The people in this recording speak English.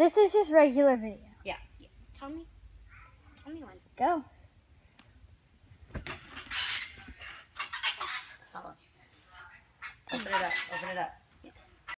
This is just regular video. Yeah. yeah. Tell me. Tell me when. Go. Open it up. Open it up.